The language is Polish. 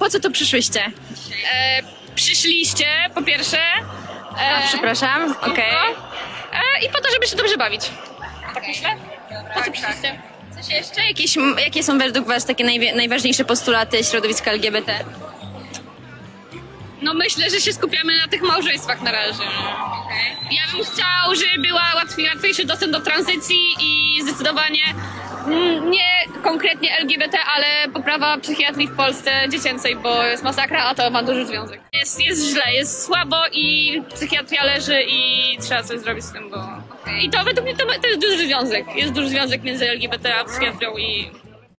Po co tu przyszłyście? E, przyszliście, po pierwsze. E, A, przepraszam, okej. e, I po to, żeby się dobrze bawić. Tak myślę? Po co przyszliście? Coś jeszcze? Jakieś, jakie są według Was takie najważniejsze postulaty środowiska LGBT? No myślę, że się skupiamy na tych małżeństwach na razie. Ja bym chciał, żeby była łatwiej, łatwiejszy dostęp do tranzycji i zdecydowanie nie konkretnie LGBT, ale poprawa psychiatrii w Polsce dziecięcej, bo jest masakra, a to ma duży związek. Jest, jest źle, jest słabo i psychiatria leży i trzeba coś zrobić z tym, bo... I to według mnie to, to jest duży związek. Jest duży związek między LGBT a psychiatrią i